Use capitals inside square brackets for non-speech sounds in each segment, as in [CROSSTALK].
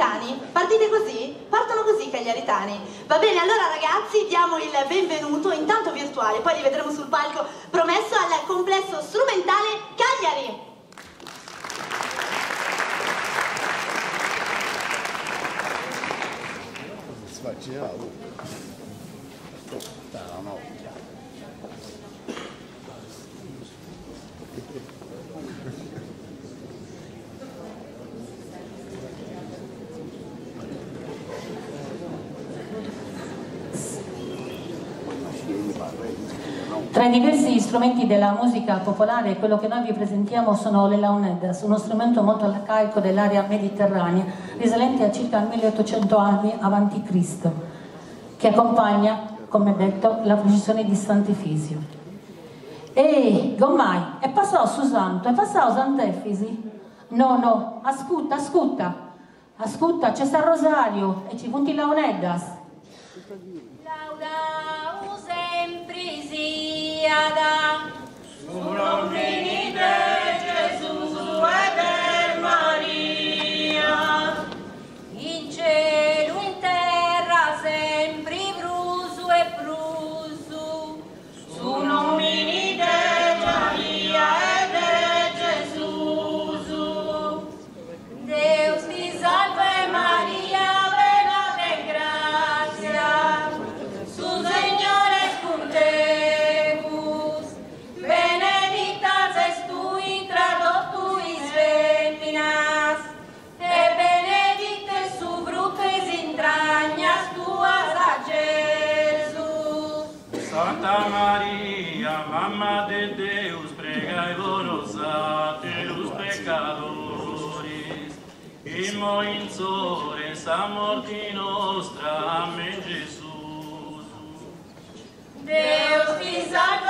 cagliaritani? Partite così? Partono così i cagliaritani. Va bene, allora ragazzi diamo il benvenuto, intanto virtuale, poi li vedremo sul palco, promesso al complesso strumentale Cagliari. Sfacciato. [LAUGHS] Dai, Tra i diversi strumenti della musica popolare, quello che noi vi presentiamo sono le launedas, uno strumento molto arcaico dell'area mediterranea, risalente a circa 1800 anni avanti Cristo, che accompagna, come detto, la processione di Sant'Efisio. Ehi, Gommai, è passato su Santo, è passato Sant'Efisi? No, no, ascolta, ascolta, ascolta, c'è sta Rosario e ci punti launedas. Sempre creada su nombre Santa Maria, mamma de Deus, pregai voros ateus peccadoris, e mo in sores a morti nostra. Amen, Gesù. Deus ti salva.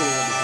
cool.